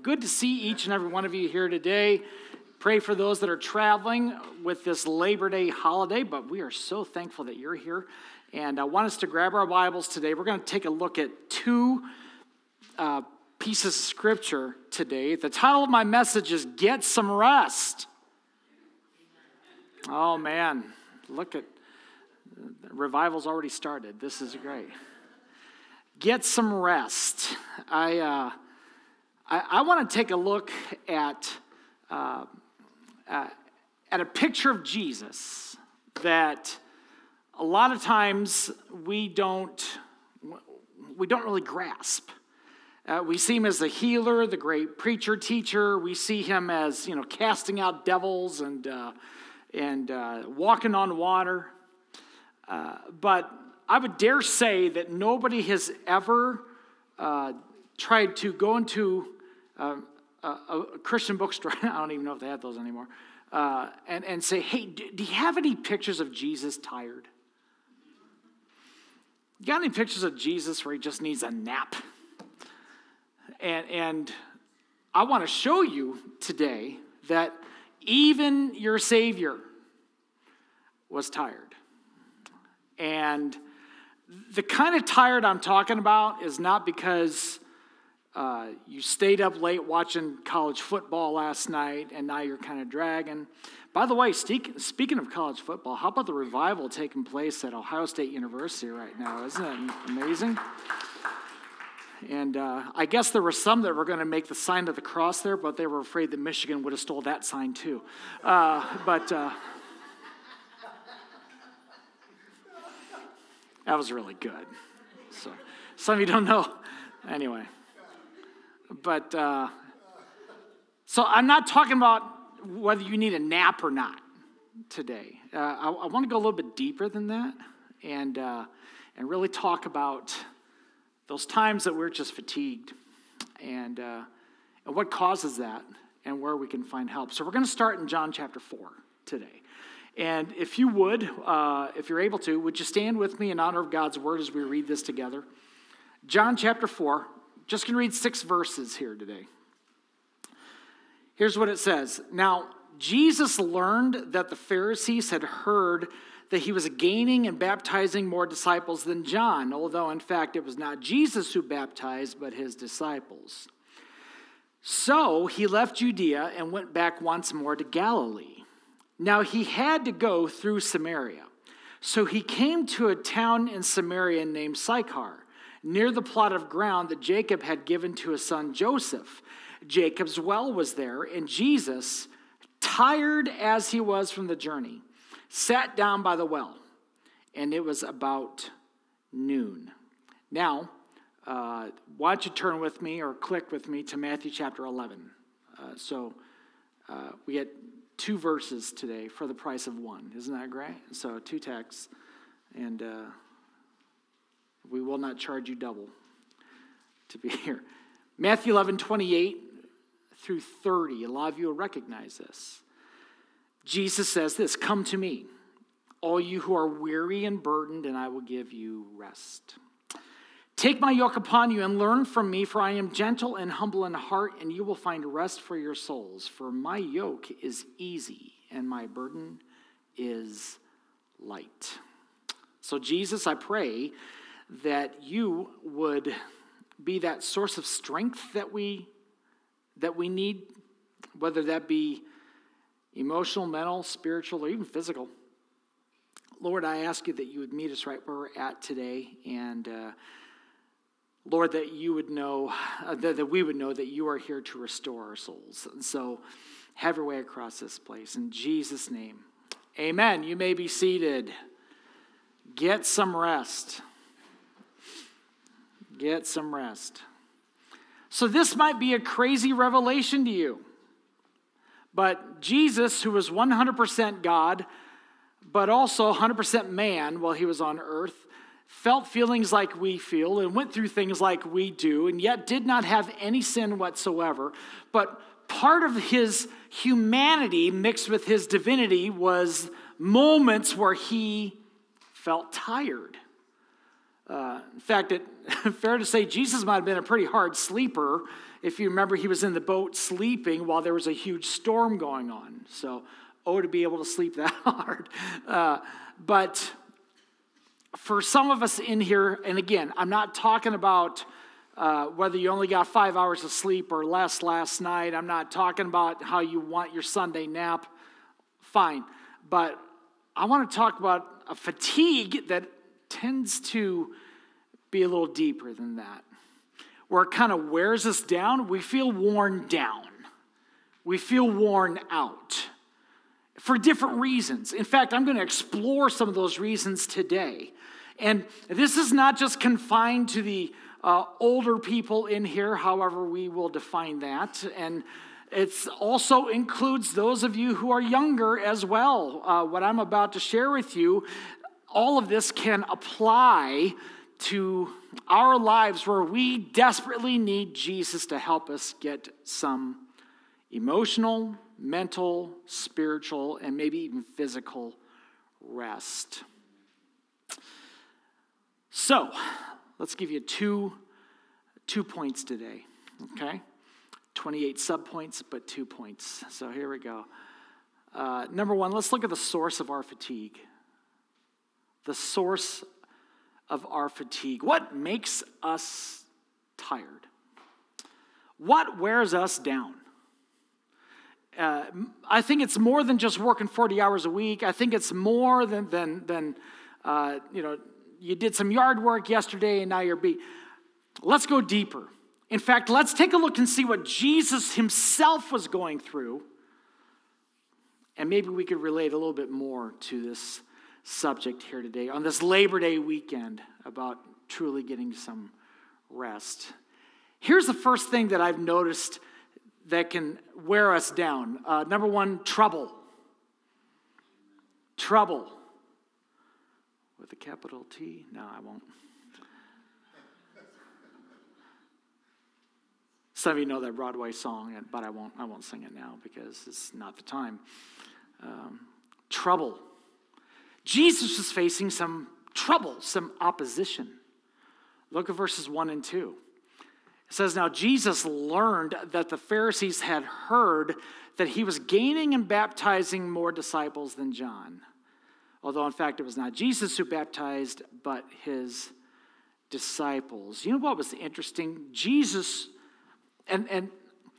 Good to see each and every one of you here today. Pray for those that are traveling with this Labor Day holiday, but we are so thankful that you're here. And I want us to grab our Bibles today. We're going to take a look at two uh, pieces of scripture today. The title of my message is Get Some Rest. Oh, man. Look at revival's already started. This is great. Get some rest. I. Uh, I, I want to take a look at, uh, uh, at a picture of Jesus that a lot of times we don't, we don't really grasp. Uh, we see him as the healer, the great preacher, teacher. We see him as, you know, casting out devils and, uh, and uh, walking on water. Uh, but I would dare say that nobody has ever uh, tried to go into uh, a, a, Christian bookstore, I don't even know if they have those anymore, uh, and, and say, hey, do, do you have any pictures of Jesus tired? You got any pictures of Jesus where he just needs a nap? And, and I want to show you today that even your Savior was tired. And the kind of tired I'm talking about is not because uh, you stayed up late watching college football last night, and now you're kind of dragging. By the way, speaking of college football, how about the revival taking place at Ohio State University right now? Isn't that amazing? And uh, I guess there were some that were going to make the sign of the cross there, but they were afraid that Michigan would have stole that sign too. Uh, but uh, that was really good. So some of you don't know. Anyway. But uh, so I'm not talking about whether you need a nap or not today. Uh, I, I want to go a little bit deeper than that and, uh, and really talk about those times that we're just fatigued and, uh, and what causes that and where we can find help. So we're going to start in John chapter 4 today. And if you would, uh, if you're able to, would you stand with me in honor of God's word as we read this together? John chapter 4, just going to read six verses here today. Here's what it says Now, Jesus learned that the Pharisees had heard that he was gaining and baptizing more disciples than John, although in fact it was not Jesus who baptized, but his disciples. So he left Judea and went back once more to Galilee. Now he had to go through Samaria. So he came to a town in Samaria named Sychar near the plot of ground that Jacob had given to his son Joseph. Jacob's well was there, and Jesus, tired as he was from the journey, sat down by the well, and it was about noon. Now, uh, why don't you turn with me or click with me to Matthew chapter 11? Uh, so uh, we get two verses today for the price of one. Isn't that great? So two texts, and uh, we will not charge you double to be here. Matthew 11, 28 through 30. A lot of you will recognize this. Jesus says this Come to me, all you who are weary and burdened, and I will give you rest. Take my yoke upon you and learn from me, for I am gentle and humble in heart, and you will find rest for your souls. For my yoke is easy and my burden is light. So, Jesus, I pray that you would be that source of strength that we that we need whether that be emotional mental spiritual or even physical. Lord i ask you that you would meet us right where we're at today and uh, lord that you would know uh, that, that we would know that you are here to restore our souls. And so have your way across this place. In jesus name amen. You may be seated. Get some rest Get some rest. So, this might be a crazy revelation to you. But Jesus, who was 100% God, but also 100% man while he was on earth, felt feelings like we feel and went through things like we do, and yet did not have any sin whatsoever. But part of his humanity mixed with his divinity was moments where he felt tired. Uh, in fact, it's fair to say Jesus might have been a pretty hard sleeper if you remember, he was in the boat sleeping while there was a huge storm going on. So, oh, to be able to sleep that hard. Uh, but for some of us in here, and again, I'm not talking about uh, whether you only got five hours of sleep or less last night. I'm not talking about how you want your Sunday nap. Fine. But I want to talk about a fatigue that tends to be a little deeper than that, where it kind of wears us down. We feel worn down, we feel worn out for different reasons. In fact, I'm going to explore some of those reasons today. And this is not just confined to the uh, older people in here, however, we will define that. And it also includes those of you who are younger as well. Uh, what I'm about to share with you, all of this can apply to our lives where we desperately need Jesus to help us get some emotional, mental, spiritual, and maybe even physical rest. So, let's give you two, two points today, okay? 28 subpoints, but two points. So here we go. Uh, number one, let's look at the source of our fatigue. The source of our fatigue. What makes us tired? What wears us down? Uh, I think it's more than just working 40 hours a week. I think it's more than, than, than uh, you know, you did some yard work yesterday and now you're beat. Let's go deeper. In fact, let's take a look and see what Jesus himself was going through. And maybe we could relate a little bit more to this subject here today on this Labor Day weekend about truly getting some rest. Here's the first thing that I've noticed that can wear us down. Uh, number one, trouble. Trouble with a capital T? No, I won't. Some of you know that Broadway song, but I won't, I won't sing it now because it's not the time. Um, trouble. Jesus was facing some trouble, some opposition. Look at verses 1 and 2. It says, Now Jesus learned that the Pharisees had heard that he was gaining and baptizing more disciples than John although in fact it was not Jesus who baptized, but his disciples. You know what was interesting? Jesus, and, and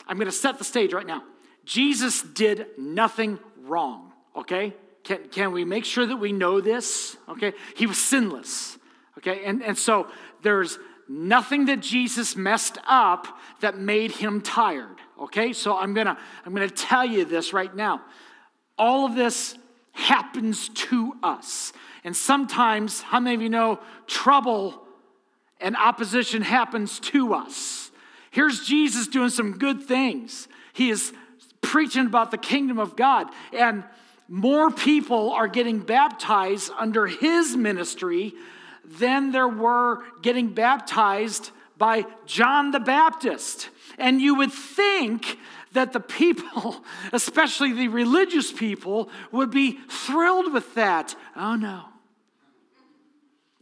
I'm going to set the stage right now. Jesus did nothing wrong, okay? Can, can we make sure that we know this? Okay? He was sinless, okay? And, and so there's nothing that Jesus messed up that made him tired, okay? So I'm to I'm to tell you this right now. All of this happens to us. And sometimes, how many of you know trouble and opposition happens to us? Here's Jesus doing some good things. He is preaching about the kingdom of God, and more people are getting baptized under his ministry than there were getting baptized by John the Baptist. And you would think that the people, especially the religious people, would be thrilled with that. Oh no.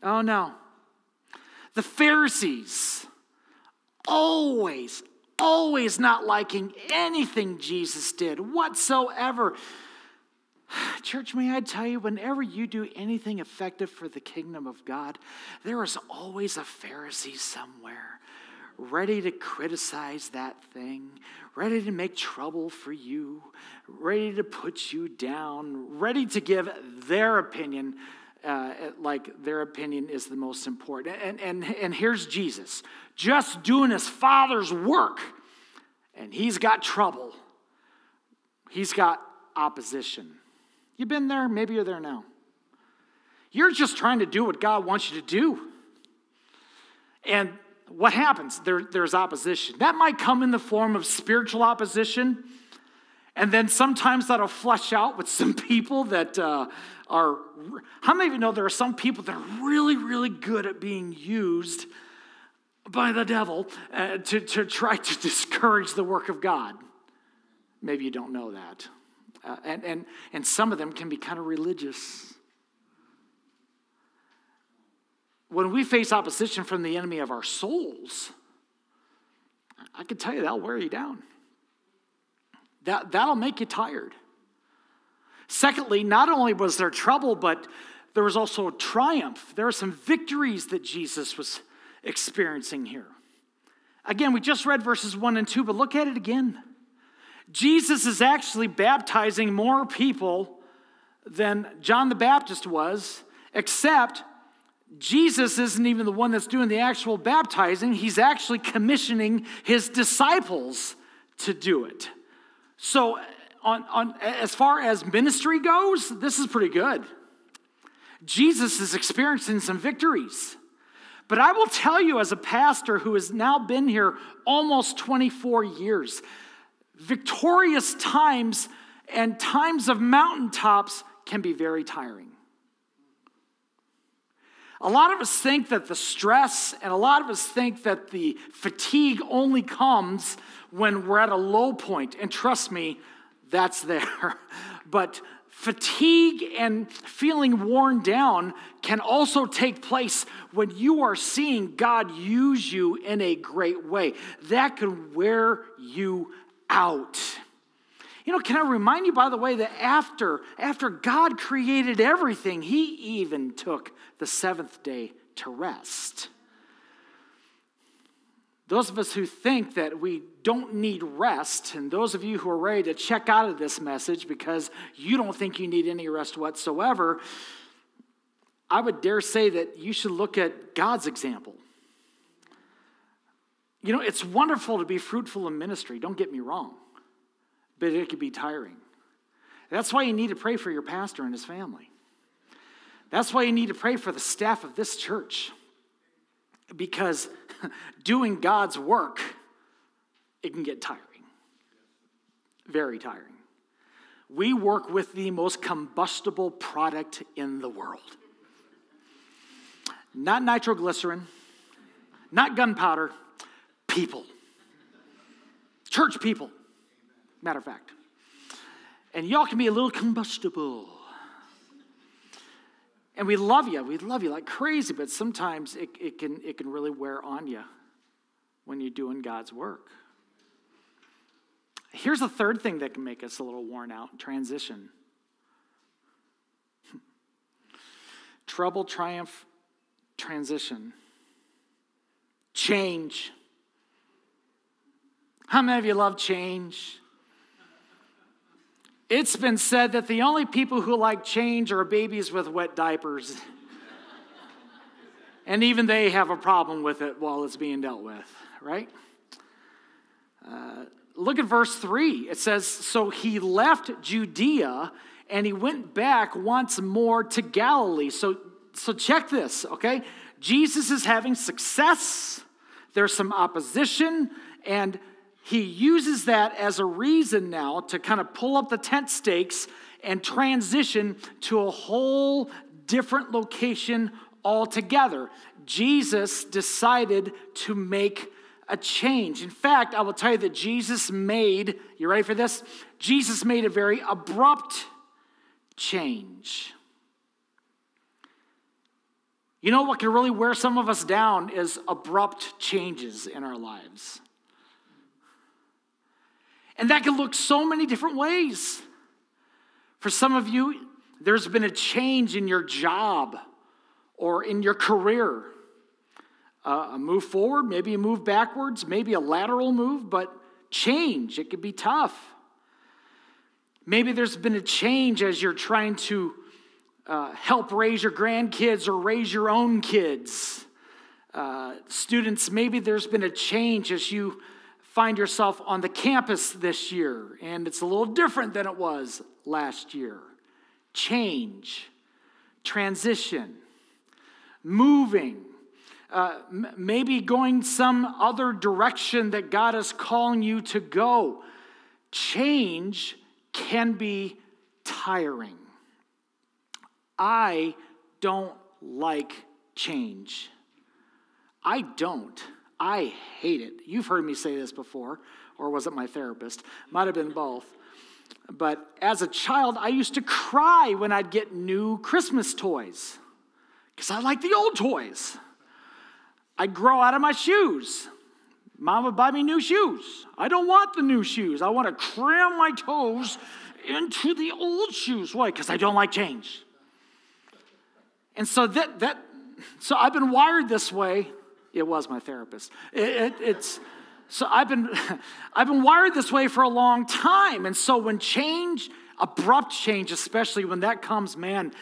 Oh no. The Pharisees, always, always not liking anything Jesus did whatsoever. Church, may I tell you, whenever you do anything effective for the kingdom of God, there is always a Pharisee somewhere ready to criticize that thing, ready to make trouble for you, ready to put you down, ready to give their opinion. Uh, like their opinion is the most important. And, and, and here's Jesus just doing his father's work, and he's got trouble. He's got opposition. You've been there, maybe you're there now. You're just trying to do what God wants you to do. And what happens? There, there's opposition. That might come in the form of spiritual opposition. And then sometimes that'll flesh out with some people that uh, are. How many of you know there are some people that are really, really good at being used by the devil uh, to, to try to discourage the work of God? Maybe you don't know that. Uh, and, and, and some of them can be kind of religious. when we face opposition from the enemy of our souls, I can tell you that'll wear you down. That, that'll make you tired. Secondly, not only was there trouble, but there was also triumph. There are some victories that Jesus was experiencing here. Again, we just read verses 1 and 2, but look at it again. Jesus is actually baptizing more people than John the Baptist was, except Jesus isn't even the one that's doing the actual baptizing. He's actually commissioning his disciples to do it. So, on, on, as far as ministry goes, this is pretty good. Jesus is experiencing some victories. But I will tell you, as a pastor who has now been here almost 24 years, victorious times and times of mountaintops can be very tiring. A lot of us think that the stress and a lot of us think that the fatigue only comes when we're at a low point. And trust me, that's there. But fatigue and feeling worn down can also take place when you are seeing God use you in a great way. That can wear you out. You know, can I remind you, by the way, that after, after God created everything, He even took the seventh day to rest. Those of us who think that we don't need rest, and those of you who are ready to check out of this message because you don't think you need any rest whatsoever, I would dare say that you should look at God's example. You know, it's wonderful to be fruitful in ministry, don't get me wrong, but it could be tiring. That's why you need to pray for your pastor and his family. That's why you need to pray for the staff of this church because doing God's work, it can get tiring. Very tiring. We work with the most combustible product in the world. Not nitroglycerin, not gunpowder, people. Church people, matter of fact. And y'all can be a little combustible. And we love you. We love you like crazy, but sometimes it, it, can, it can really wear on you when you're doing God's work. Here's a third thing that can make us a little worn out transition. Trouble, triumph, transition. Change. How many of you love change? It's been said that the only people who like change are babies with wet diapers. and even they have a problem with it while it's being dealt with, right? Uh, look at verse 3. It says, So he left Judea and he went back once more to Galilee. So, so check this, okay? Jesus is having success, there's some opposition, and he uses that as a reason now to kind of pull up the tent stakes and transition to a whole different location altogether. Jesus decided to make a change. In fact, I will tell you that Jesus made, you ready for this? Jesus made a very abrupt change. You know what can really wear some of us down is abrupt changes in our lives. And that can look so many different ways. For some of you, there's been a change in your job or in your career. Uh, a move forward, maybe a move backwards, maybe a lateral move, but change, it could be tough. Maybe there's been a change as you're trying to uh, help raise your grandkids or raise your own kids. Uh, students, maybe there's been a change as you find yourself on the campus this year, and it's a little different than it was last year. Change, transition, moving, uh, maybe going some other direction that God is calling you to go. Change can be tiring. I don't like change. I don't. I hate it. You've heard me say this before, or was it my therapist? Might have been both. But as a child, I used to cry when I'd get new Christmas toys because I like the old toys. I'd grow out of my shoes. Mama, buy me new shoes. I don't want the new shoes. I want to cram my toes into the old shoes. Why? Because I don't like change. And so that, that so I've been wired this way. It was my therapist. It, it, it's so I've been I've been wired this way for a long time. And so when change, abrupt change, especially when that comes, man,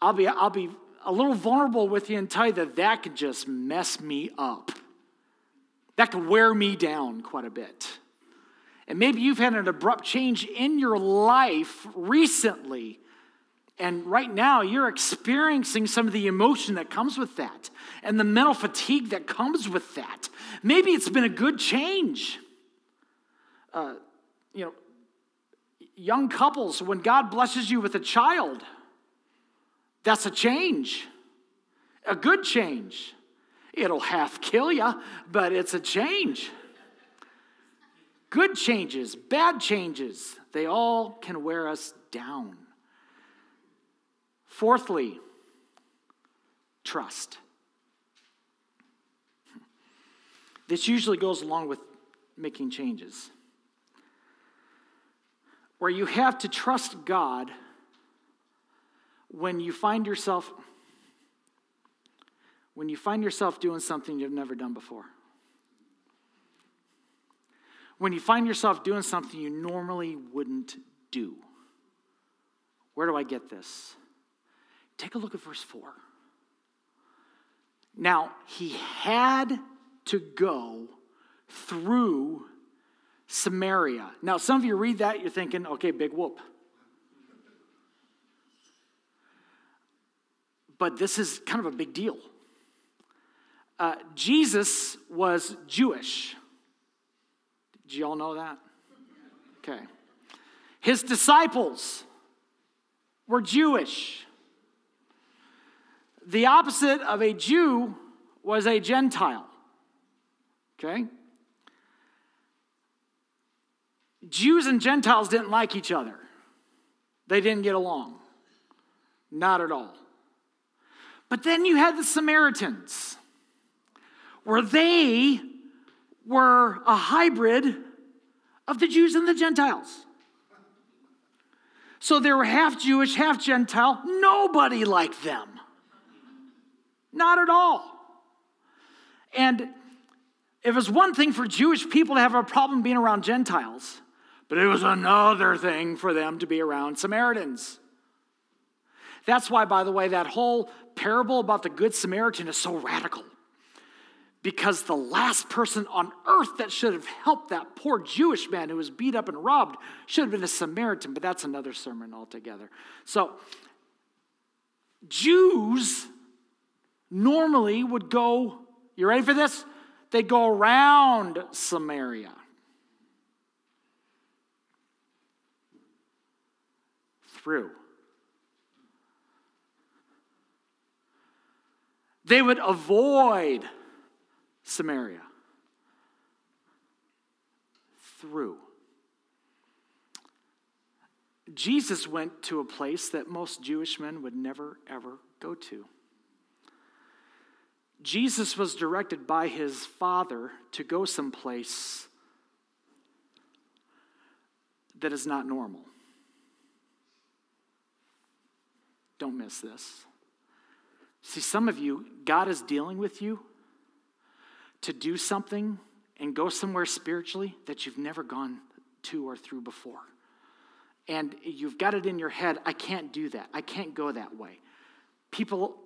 I'll be I'll be a little vulnerable with you and tell you that that could just mess me up. That could wear me down quite a bit. And maybe you've had an abrupt change in your life recently. And right now, you're experiencing some of the emotion that comes with that and the mental fatigue that comes with that. Maybe it's been a good change. Uh, you know, young couples, when God blesses you with a child, that's a change, a good change. It'll half kill you, but it's a change. Good changes, bad changes, they all can wear us down. Fourthly, trust. This usually goes along with making changes, where you have to trust God when you find yourself when you find yourself doing something you've never done before. When you find yourself doing something you normally wouldn't do. Where do I get this? Take a look at verse 4. Now, he had to go through Samaria. Now, some of you read that, you're thinking, okay, big whoop. But this is kind of a big deal. Uh, Jesus was Jewish. Did you all know that? Okay. His disciples were Jewish. The opposite of a Jew was a Gentile. Okay? Jews and Gentiles didn't like each other, they didn't get along. Not at all. But then you had the Samaritans where they were a hybrid of the Jews and the Gentiles. So they were half Jewish, half Gentile. Nobody liked them. Not at all. And it was one thing for Jewish people to have a problem being around Gentiles, but it was another thing for them to be around Samaritans. That's why, by the way, that whole parable about the Good Samaritan is so radical because the last person on earth that should have helped that poor Jewish man who was beat up and robbed should have been a Samaritan, but that's another sermon altogether. So, Jews normally would go, you ready for this? They go around Samaria. Through. They would avoid Samaria through. Jesus went to a place that most Jewish men would never, ever go to. Jesus was directed by his Father to go someplace that is not normal. Don't miss this. See, some of you, God is dealing with you to do something and go somewhere spiritually that you've never gone to or through before. And you've got it in your head, I can't do that. I can't go that way. People,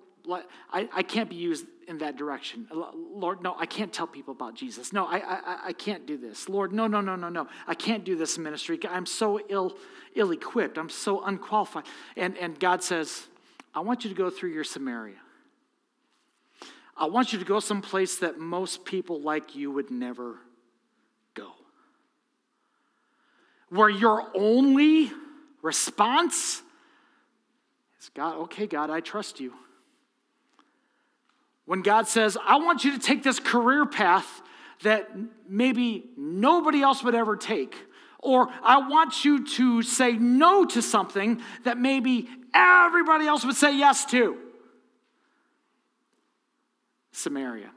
I, I can't be used in that direction. Lord, no, I can't tell people about Jesus. No, I, I, I can't do this. Lord, no, no, no, no, no. I can't do this ministry. I'm so ill, ill-equipped. I'm so unqualified. And, and God says, I want you to go through your Samaria. I want you to go someplace that most people like you would never go. Where your only response is God, okay, God, I trust you. When God says, I want you to take this career path that maybe nobody else would ever take, or I want you to say no to something that maybe everybody else would say yes to. Samaria.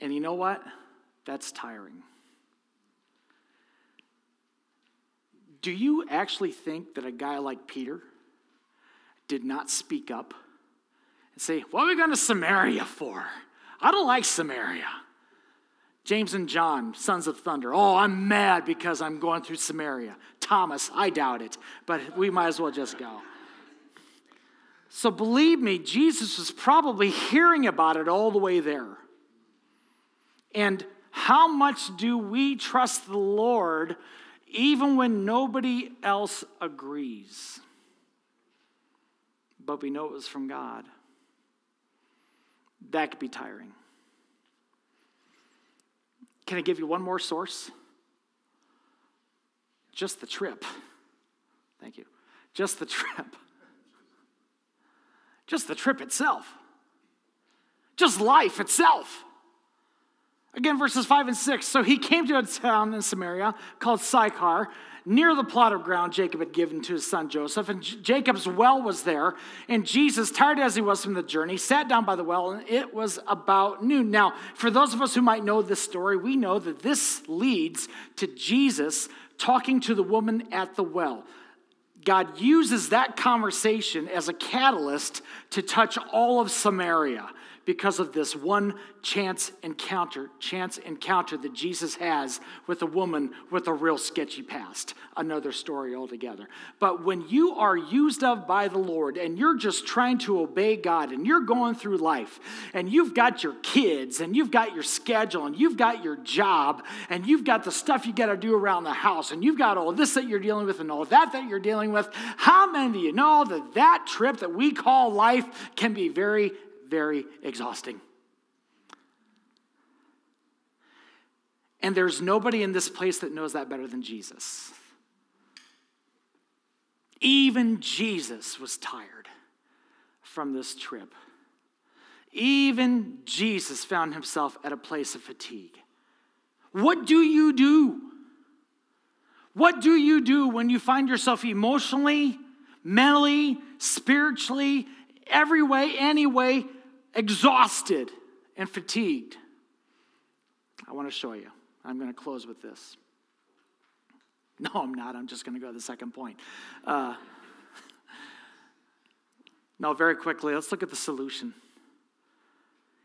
And you know what? That's tiring. Do you actually think that a guy like Peter did not speak up say, What are we going to Samaria for? I don't like Samaria. James and John, sons of thunder. Oh, I'm mad because I'm going through Samaria. Thomas, I doubt it, but we might as well just go. So believe me, Jesus was probably hearing about it all the way there. And how much do we trust the Lord even when nobody else agrees? But we know it was from God. That could be tiring. Can I give you one more source? Just the trip. Thank you. Just the trip. Just the trip itself. Just life itself. Again, verses 5 and 6. So he came to a town in Samaria called Sychar, near the plot of ground Jacob had given to his son Joseph. And Jacob's well was there. And Jesus, tired as he was from the journey, sat down by the well, and it was about noon. Now, for those of us who might know this story, we know that this leads to Jesus talking to the woman at the well. God uses that conversation as a catalyst to touch all of Samaria because of this one chance encounter, chance encounter that Jesus has with a woman with a real sketchy past. Another story altogether. But when you are used of by the Lord and you're just trying to obey God and you're going through life and you've got your kids and you've got your schedule and you've got your job and you've got the stuff you got to do around the house and you've got all this that you're dealing with and all that that you're dealing with, how many of you know that that trip that we call life can be very very exhausting. And there's nobody in this place that knows that better than Jesus. Even Jesus was tired from this trip. Even Jesus found himself at a place of fatigue. What do you do? What do you do when you find yourself emotionally, mentally, spiritually, every way, any way, exhausted and fatigued. I want to show you. I'm going to close with this. No, I'm not. I'm just going to go to the second point. Uh, no, very quickly, let's look at the solution.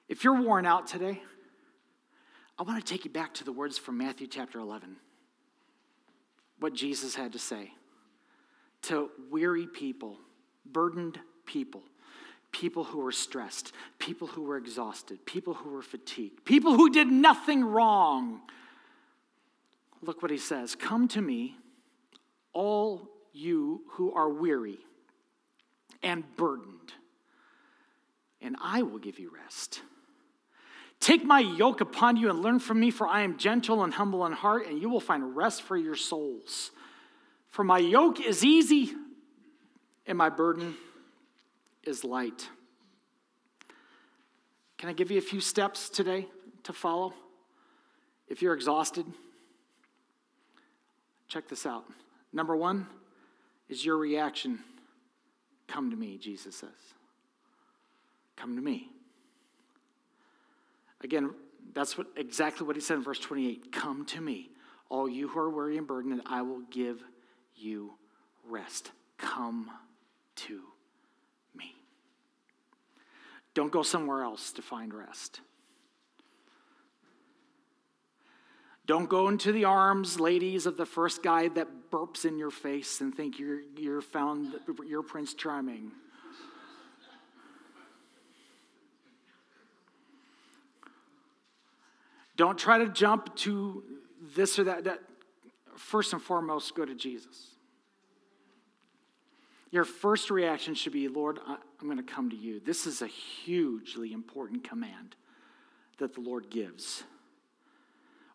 If you're worn out today, I want to take you back to the words from Matthew chapter 11. What Jesus had to say to weary people, burdened people people who were stressed, people who were exhausted, people who were fatigued, people who did nothing wrong. Look what he says Come to me, all you who are weary and burdened, and I will give you rest. Take my yoke upon you and learn from me, for I am gentle and humble in heart, and you will find rest for your souls. For my yoke is easy and my burden is light. Can I give you a few steps today to follow? If you're exhausted, check this out. Number one is your reaction come to me, Jesus says. Come to me. Again, that's what exactly what he said in verse 28. Come to me, all you who are weary and burdened, and I will give you rest. Come to don't go somewhere else to find rest. Don't go into the arms, ladies, of the first guy that burps in your face and think you're, you're found, you're Prince Charming. Don't try to jump to this or that. that. First and foremost, go to Jesus. Your first reaction should be, Lord, I'm going to come to you. This is a hugely important command that the Lord gives.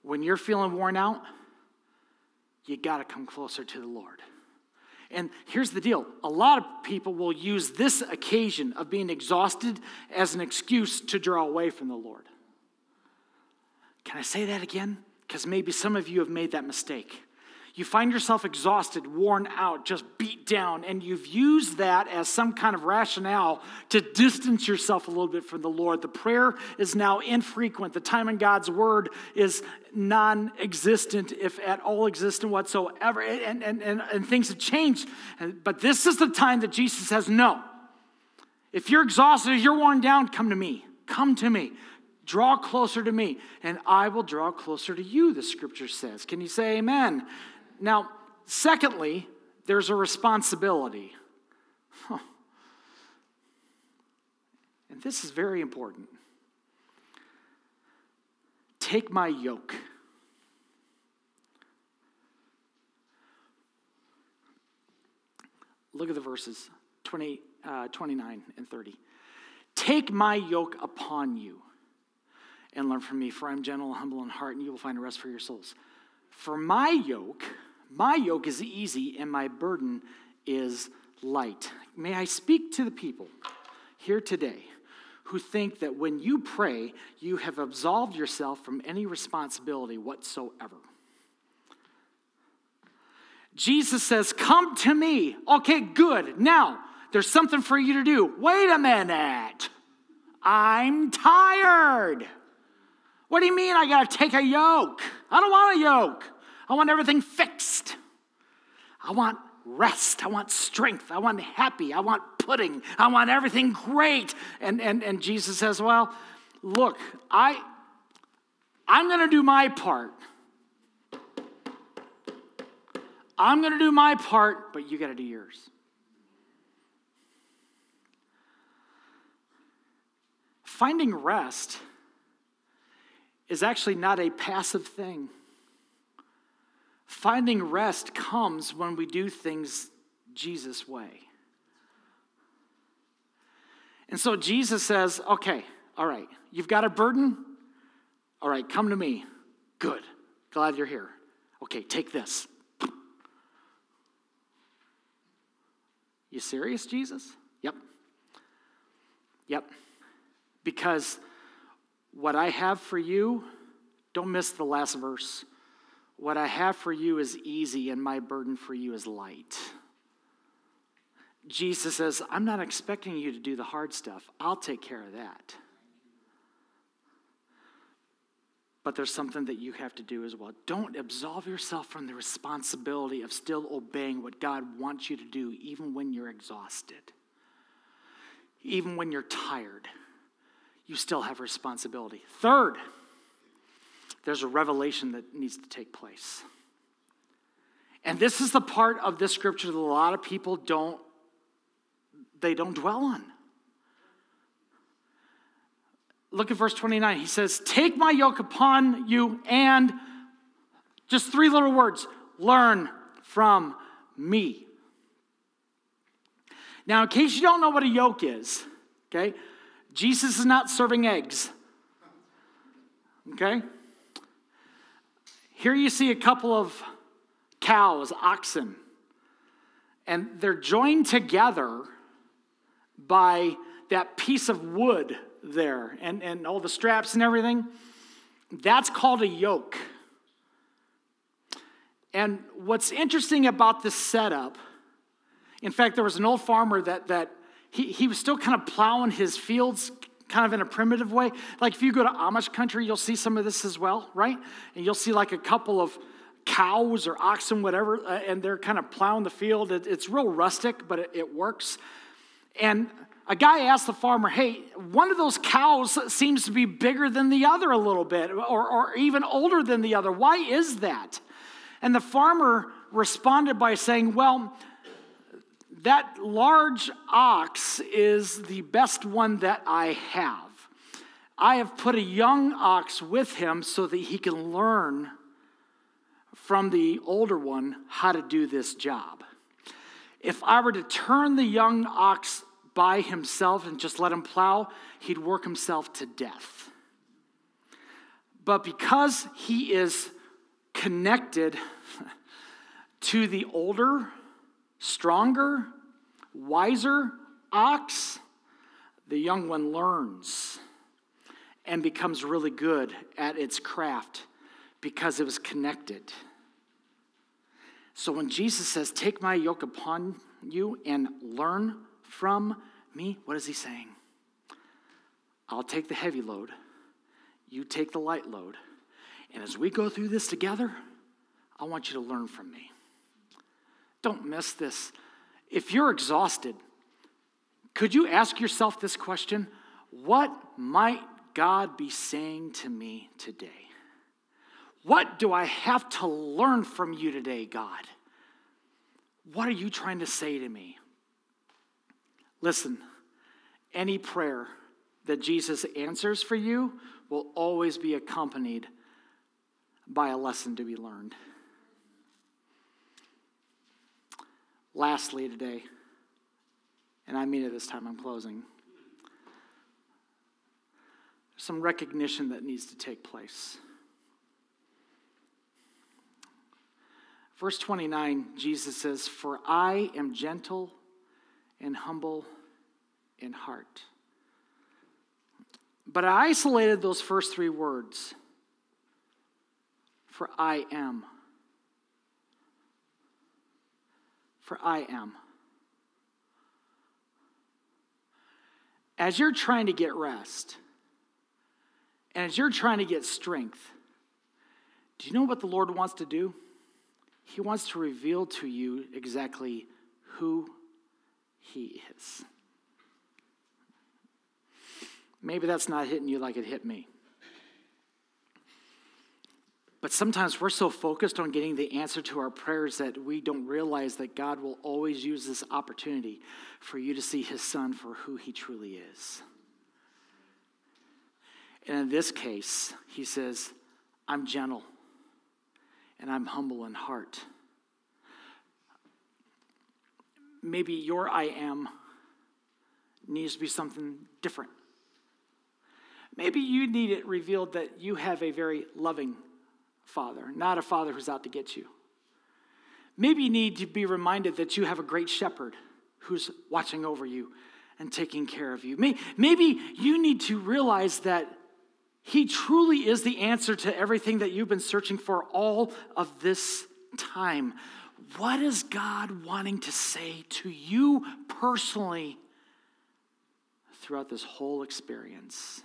When you're feeling worn out, you got to come closer to the Lord. And here's the deal a lot of people will use this occasion of being exhausted as an excuse to draw away from the Lord. Can I say that again? Because maybe some of you have made that mistake. You find yourself exhausted, worn out, just beat down, and you've used that as some kind of rationale to distance yourself a little bit from the Lord. The prayer is now infrequent. The time in God's word is non existent, if at all existent whatsoever, and, and, and, and things have changed. But this is the time that Jesus says, No. If you're exhausted, if you're worn down, come to me. Come to me. Draw closer to me, and I will draw closer to you, the scripture says. Can you say amen? Now, secondly, there's a responsibility. Huh. And this is very important. Take my yoke. Look at the verses 20, uh, 29 and 30. Take my yoke upon you and learn from me, for I am gentle and humble in heart, and you will find rest for your souls. For my yoke, my yoke is easy and my burden is light. May I speak to the people here today who think that when you pray, you have absolved yourself from any responsibility whatsoever. Jesus says, Come to me. Okay, good. Now, there's something for you to do. Wait a minute. I'm tired. What do you mean I got to take a yoke? I don't want a yoke. I want everything fixed. I want rest. I want strength. I want happy. I want pudding. I want everything great. And, and, and Jesus says, Well, look, I, I'm going to do my part. I'm going to do my part, but you got to do yours. Finding rest is actually not a passive thing. Finding rest comes when we do things Jesus' way. And so Jesus says, okay, all right, you've got a burden? All right, come to me. Good. Glad you're here. Okay, take this. You serious, Jesus? Yep. Yep. Because what I have for you, don't miss the last verse. What I have for you is easy, and my burden for you is light. Jesus says, I'm not expecting you to do the hard stuff. I'll take care of that. But there's something that you have to do as well. Don't absolve yourself from the responsibility of still obeying what God wants you to do, even when you're exhausted, even when you're tired. You still have responsibility. Third, there's a revelation that needs to take place. And this is the part of this scripture that a lot of people don't they don't dwell on. Look at verse 29. He says, "Take my yoke upon you and just three little words, learn from me." Now, in case you don't know what a yoke is, okay? Jesus is not serving eggs. Okay? Here you see a couple of cows, oxen, and they're joined together by that piece of wood there and, and all the straps and everything. That's called a yoke. And what's interesting about this setup, in fact, there was an old farmer that, that he, he was still kind of plowing his fields kind of in a primitive way. Like if you go to Amish country, you'll see some of this as well, right? And you'll see like a couple of cows or oxen, whatever, uh, and they're kind of plowing the field. It, it's real rustic, but it, it works. And a guy asked the farmer, hey, one of those cows seems to be bigger than the other a little bit, or, or even older than the other. Why is that? And the farmer responded by saying, well, that large ox is the best one that I have. I have put a young ox with him so that he can learn from the older one how to do this job. If I were to turn the young ox by himself and just let him plow, he'd work himself to death. But because he is connected to the older, stronger, wiser ox, the young one learns and becomes really good at its craft because it was connected. So when Jesus says, Take my yoke upon you and learn from me, what is he saying? I'll take the heavy load, you take the light load. And as we go through this together, I want you to learn from me. Don't miss this. If you're exhausted, could you ask yourself this question? What might God be saying to me today? What do I have to learn from you today, God? What are you trying to say to me? Listen, any prayer that Jesus answers for you will always be accompanied by a lesson to be learned. Lastly, today, and I mean it this time, I'm closing. Some recognition that needs to take place. Verse 29, Jesus says, For I am gentle and humble in heart. But I isolated those first three words for I am. For I am. As you're trying to get rest, and as you're trying to get strength, do you know what the Lord wants to do? He wants to reveal to you exactly who He is. Maybe that's not hitting you like it hit me. But sometimes we're so focused on getting the answer to our prayers that we don't realize that God will always use this opportunity for you to see His Son for who He truly is. And in this case, He says, I'm gentle and I'm humble in heart. Maybe your I am needs to be something different. Maybe you need it revealed that you have a very loving father, not a father who's out to get you. Maybe you need to be reminded that you have a great shepherd who's watching over you and taking care of you. Maybe you need to realize that he truly is the answer to everything that you've been searching for all of this time. What is God wanting to say to you personally throughout this whole experience?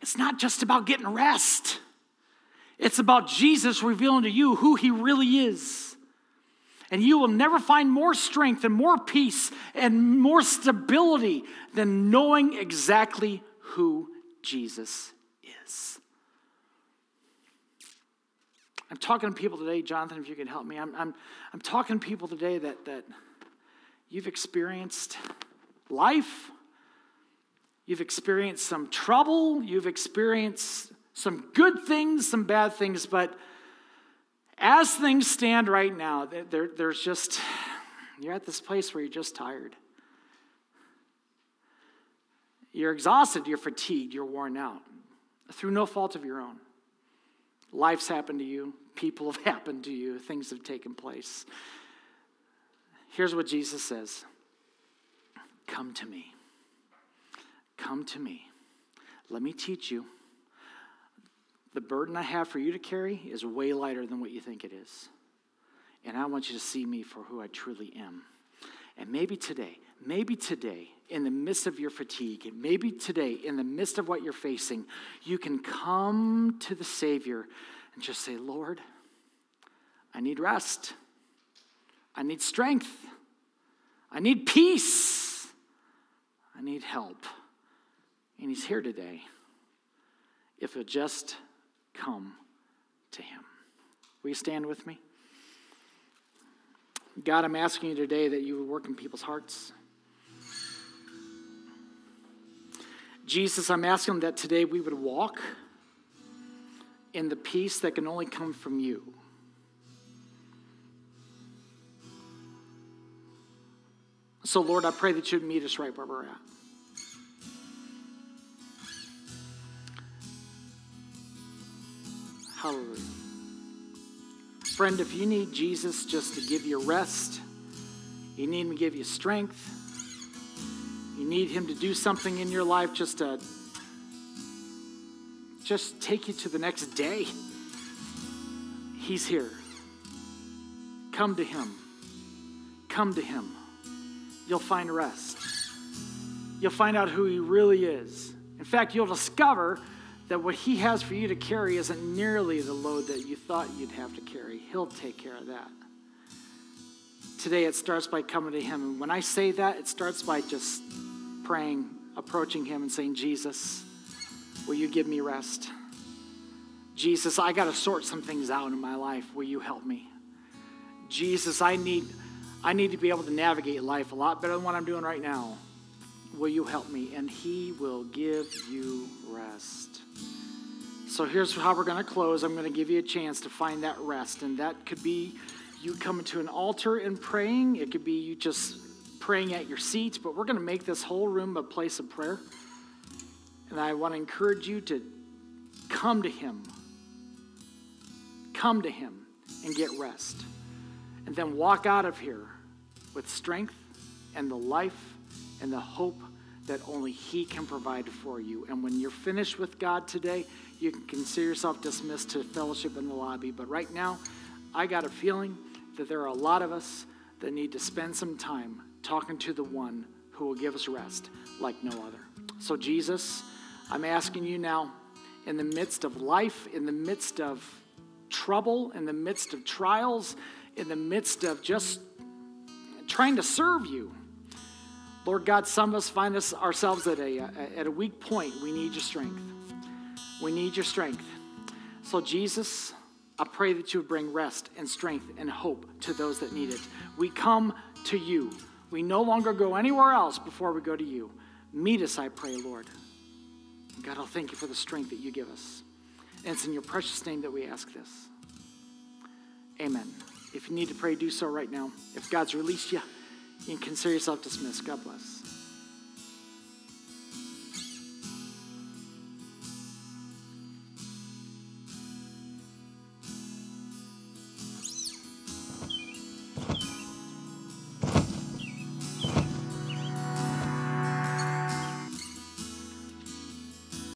It's not just about getting rest. It's about Jesus revealing to you who he really is. And you will never find more strength and more peace and more stability than knowing exactly who Jesus is. I'm talking to people today, Jonathan, if you can help me. I'm, I'm, I'm talking to people today that, that you've experienced life, you've experienced some trouble, you've experienced some good things, some bad things, but as things stand right now, there, there's just, you're at this place where you're just tired. You're exhausted, you're fatigued, you're worn out through no fault of your own. Life's happened to you, people have happened to you, things have taken place. Here's what Jesus says Come to me. Come to me. Let me teach you. The burden I have for you to carry is way lighter than what you think it is. And I want you to see me for who I truly am. And maybe today, maybe today, in the midst of your fatigue, and maybe today, in the midst of what you're facing, you can come to the Savior and just say, Lord, I need rest. I need strength. I need peace. I need help. And He's here today. If you'll just come to him. Will you stand with me? God, I'm asking you today that you would work in people's hearts. Jesus, I'm asking that today we would walk in the peace that can only come from you. So, Lord, I pray that you'd meet us right where we're at. Hallelujah. Friend, if you need Jesus just to give you rest, you need him to give you strength, you need him to do something in your life just to just take you to the next day, he's here. come to Him. Come to Him. You'll find rest. You'll find out who He really is. In fact, you'll discover that what He has for you to carry isn't nearly the load that you thought you'd have to carry. He'll take care of that. Today, it starts by coming to Him. And when I say that, it starts by just praying, approaching Him, and saying, Jesus, will you give me rest? Jesus, I got to sort some things out in my life. Will you help me? Jesus, I need, I need to be able to navigate life a lot better than what I'm doing right now. Will you help me? And He will give you rest. So here's how we're going to close. I'm going to give you a chance to find that rest. And that could be you coming to an altar and praying, it could be you just praying at your seat, but we're going to make this whole room a place of prayer. And I want to encourage you to come to Him come to Him and get rest. And then walk out of here with strength and the life and the hope that only He can provide for you. And when you're finished with God today, you can consider yourself dismissed to fellowship in the lobby. But right now, I got a feeling that there are a lot of us that need to spend some time talking to the one who will give us rest like no other. So, Jesus, I'm asking you now, in the midst of life, in the midst of trouble, in the midst of trials, in the midst of just trying to serve you. Lord God, some of us find us ourselves at a, at a weak point. We need your strength. We need your strength. So, Jesus, I pray that you would bring rest and strength and hope to those that need it. We come to you. We no longer go anywhere else before we go to you. Meet us, I pray, Lord. God, I'll thank you for the strength that you give us. And it's in your precious name that we ask this. Amen. If you need to pray, do so right now. If God's released you, you can consider yourself dismissed. God bless.